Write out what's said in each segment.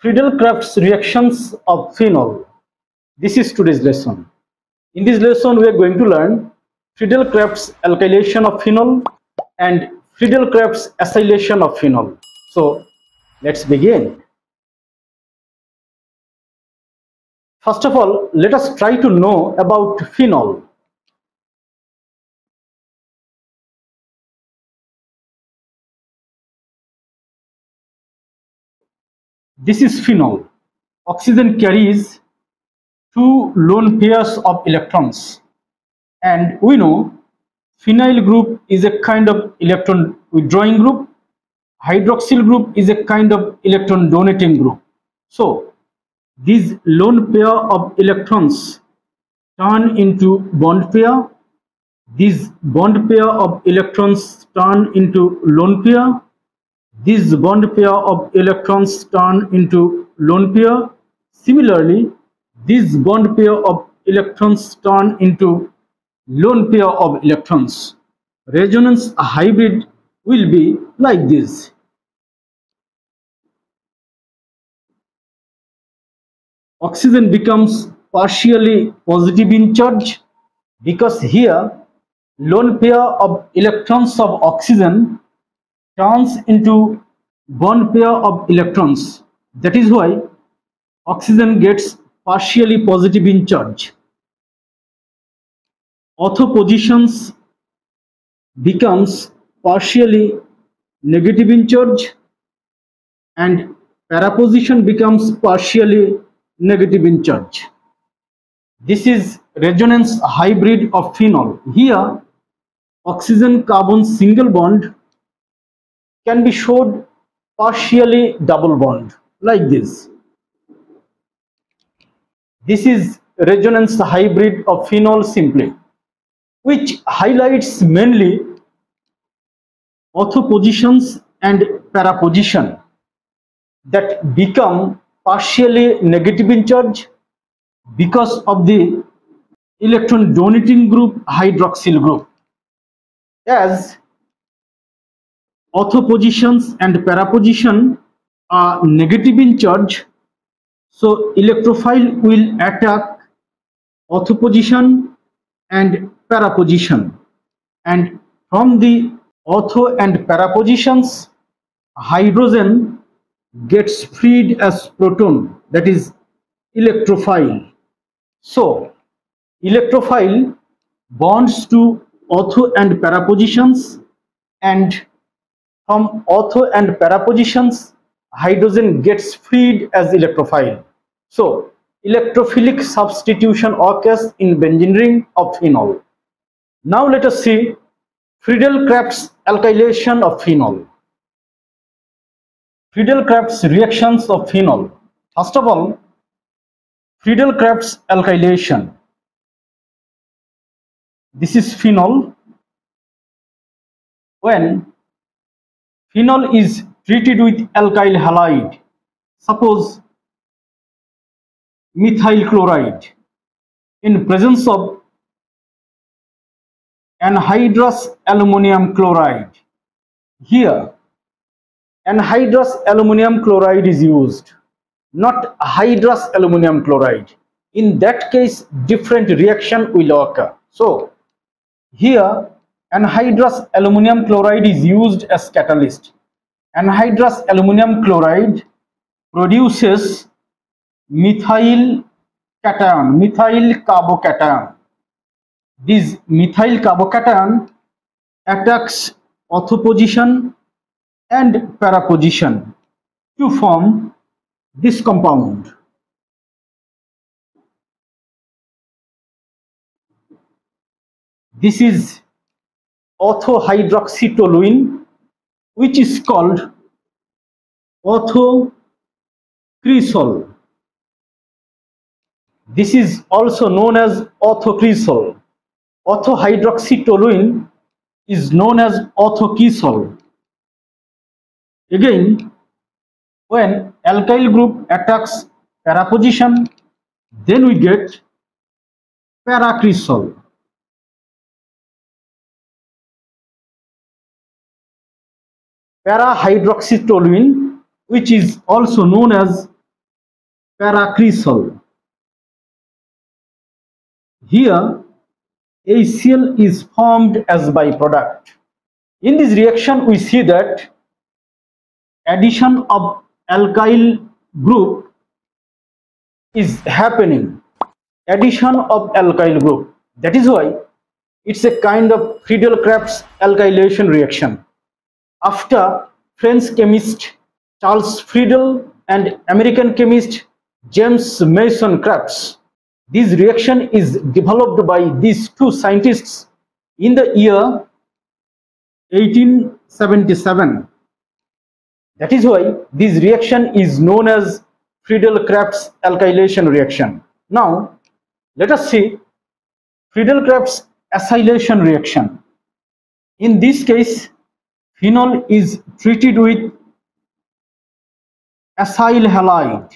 Friedel-Crafts reactions of phenol. This is today's lesson. In this lesson, we are going to learn Friedel-Crafts alkylation of phenol and Friedel-Crafts acylation of phenol. So, let's begin. First of all, let us try to know about phenol. This is phenol. Oxygen carries two lone pairs of electrons. And we know phenyl group is a kind of electron withdrawing group. Hydroxyl group is a kind of electron donating group. So these lone pair of electrons turn into bond pair. These bond pair of electrons turn into lone pair this bond pair of electrons turn into lone pair. Similarly, this bond pair of electrons turn into lone pair of electrons. Resonance hybrid will be like this. Oxygen becomes partially positive in charge because here lone pair of electrons of oxygen turns into bond pair of electrons. That is why oxygen gets partially positive in charge. Ortho positions becomes partially negative in charge and para position becomes partially negative in charge. This is resonance hybrid of phenol. Here oxygen carbon single bond can be showed partially double bond like this. This is resonance hybrid of phenol simply which highlights mainly ortho positions and para position that become partially negative in charge because of the electron donating group hydroxyl group as ortho positions and para position are negative in charge. So electrophile will attack ortho position and para position and from the ortho and para positions hydrogen gets freed as proton that is electrophile. So electrophile bonds to ortho and para positions and from ortho and para positions, hydrogen gets freed as electrophile. So, electrophilic substitution occurs in benzene ring of phenol. Now let us see Friedel-Crafts alkylation of phenol. Friedel-Crafts reactions of phenol. First of all, Friedel-Crafts alkylation. This is phenol. When Phenol is treated with alkyl halide, suppose methyl chloride, in presence of anhydrous aluminum chloride. Here, anhydrous aluminum chloride is used, not hydrous aluminum chloride. In that case, different reaction will occur. So, here Anhydrous aluminum chloride is used as catalyst. Anhydrous aluminum chloride produces methyl cation, methyl carbocation. This methyl carbocation attacks ortho position and para position to form this compound. This is orthohydroxytoluene which is called orthocresol. This is also known as orthocresol. Orthohydroxytoluene is known as orthokesol. Again, when alkyl group attacks para position, then we get paracresol. Para-hydroxytoluene which is also known as paracresol. Here, HCl is formed as byproduct. In this reaction, we see that addition of alkyl group is happening. Addition of alkyl group. That is why it's a kind of Friedel-Crafts alkylation reaction. After French chemist Charles Friedel and American chemist James Mason Crafts, this reaction is developed by these two scientists in the year 1877. That is why this reaction is known as Friedel-Crafts alkylation reaction. Now, let us see Friedel-Crafts acylation reaction. In this case, phenol is treated with acyl halide.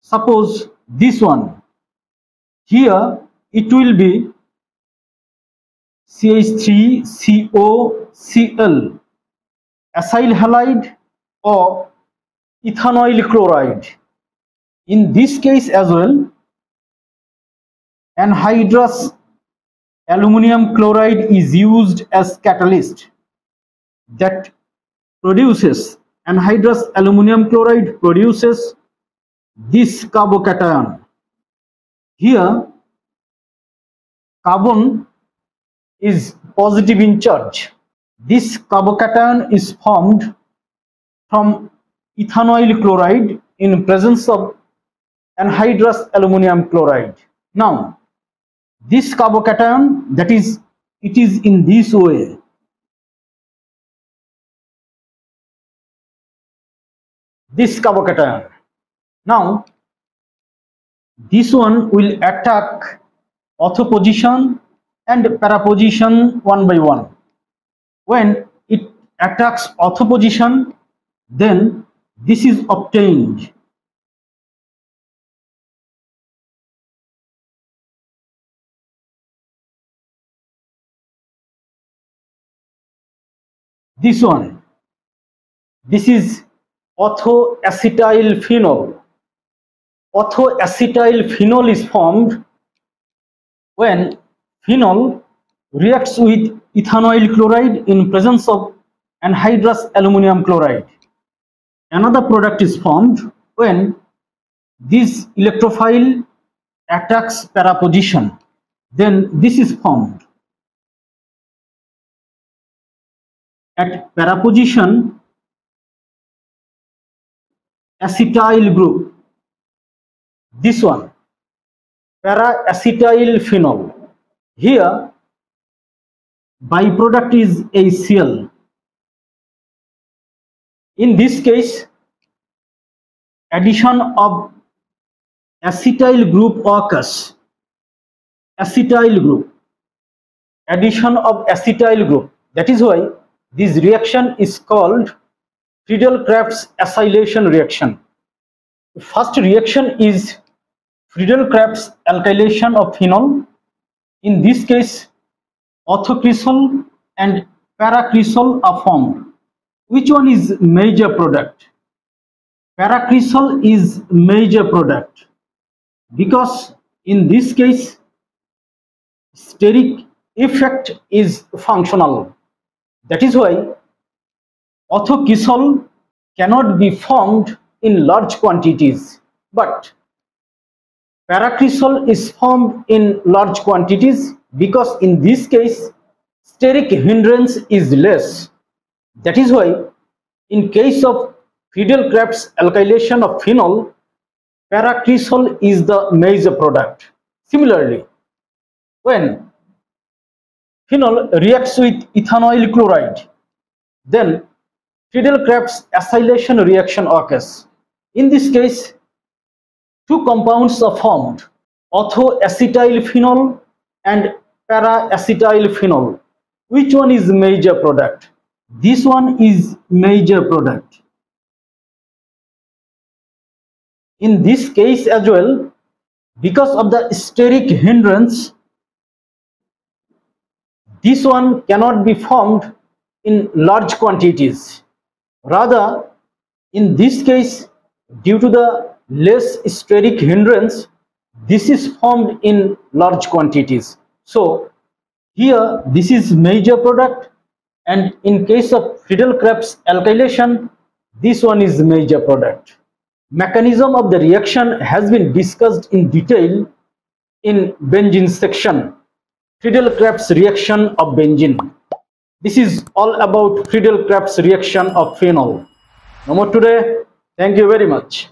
Suppose this one. Here it will be CH3COCl acyl halide or ethanoyl chloride. In this case as well, anhydrous aluminum chloride is used as catalyst that produces anhydrous aluminum chloride produces this carbocation. Here carbon is positive in charge. This carbocation is formed from ethanoyl chloride in presence of anhydrous aluminum chloride. Now, this carbocation that is it is in this way this carbocation now this one will attack ortho position and para position one by one. When it attacks ortho position then this is obtained. This one. This is orthoacetyl phenol orthoacetyl phenol is formed when phenol reacts with ethanoyl chloride in presence of anhydrous aluminum chloride another product is formed when this electrophile attacks para position then this is formed At paraposition, acetyl group, this one, para-acetyl phenol. Here, byproduct is HCl. In this case, addition of acetyl group occurs. Acetyl group. Addition of acetyl group. That is why this reaction is called Friedel-Crafts acylation reaction. First reaction is Friedel-Crafts alkylation of phenol. In this case, orthocresol and paracresol are formed. Which one is major product? Paracresol is major product because in this case, steric effect is functional that is why orthocresol cannot be formed in large quantities, but paracresol is formed in large quantities because in this case steric hindrance is less. That is why in case of Friedel-Crafts alkylation of phenol, paracresol is the major product. Similarly, when phenol reacts with ethanoyl chloride. Then Friedel-Crafts acylation reaction occurs. In this case, two compounds are formed, orthoacetyl phenol and para-acetyl phenol. Which one is major product? This one is major product. In this case as well, because of the steric hindrance, this one cannot be formed in large quantities. Rather, in this case, due to the less steric hindrance, this is formed in large quantities. So here this is major product and in case of Friedel-Crafts alkylation, this one is major product. Mechanism of the reaction has been discussed in detail in benzene section. Friedel-Crafts reaction of benzene. This is all about Friedel-Crafts reaction of phenol. No more today. Thank you very much.